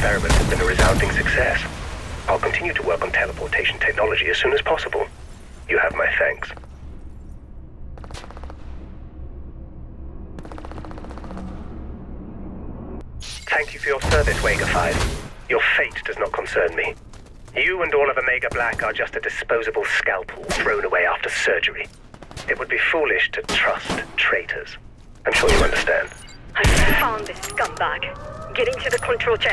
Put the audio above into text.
experiment has been a resounding success. I'll continue to work on teleportation technology as soon as possible. You have my thanks. Thank you for your service, Wega 5. Your fate does not concern me. You and all of Omega Black are just a disposable scalpel thrown away after surgery. It would be foolish to trust traitors. I'm sure you understand. I found this scumbag. Get into the control chair.